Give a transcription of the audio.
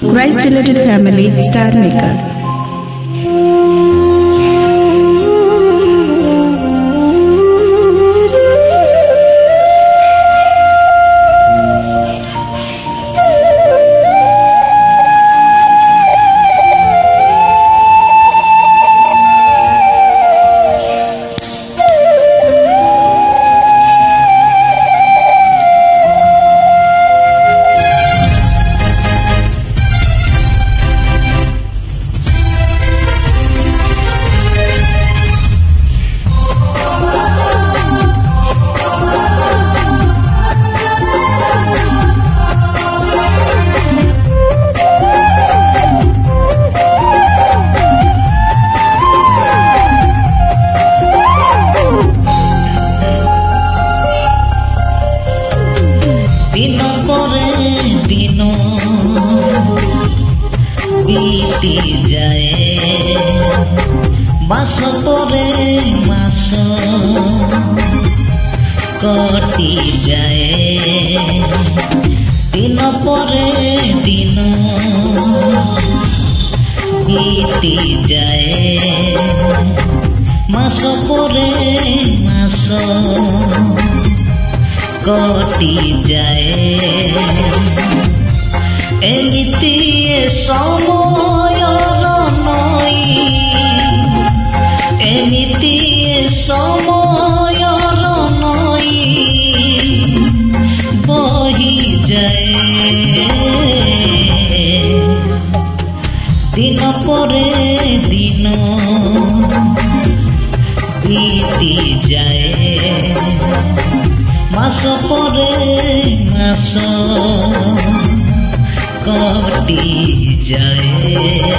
Christ Related Family Star Maker. বিতি যায়। মাস পরে মাস কটি যায়। দিন পরে দিন বিতি যায়। মাস পরে মাস কটি যায়। এমিতি সময়র সময়র নই বহি যায়। দিন পরে দিন বিতি যায়। মাস পরে মাস কটি যায়।